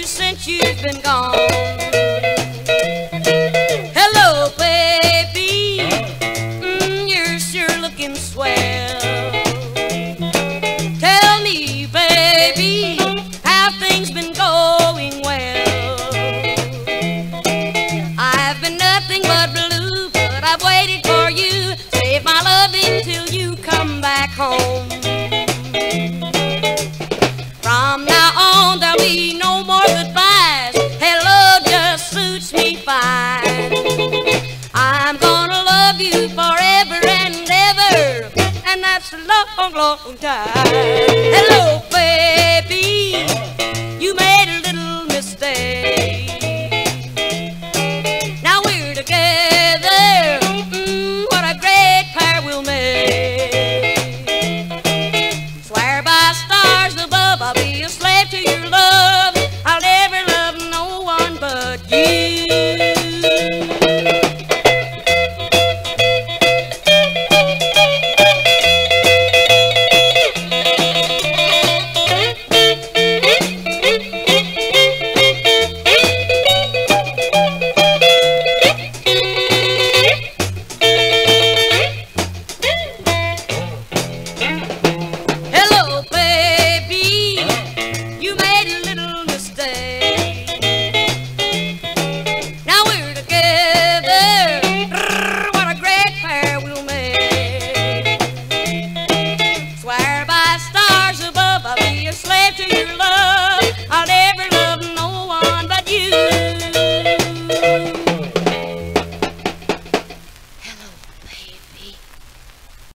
you since you've been gone. Hello, baby, mm, you're sure looking swell. Tell me, baby, have things been going well? I've been nothing but blue, but I've waited for you. Save my love until you come back home. such a long, long time. Hello, baby, you made a little mistake. Now we're together. Mm, what a great pair we'll make. Swear by stars above, I'll be a slave to your love. I'll never love no one but you.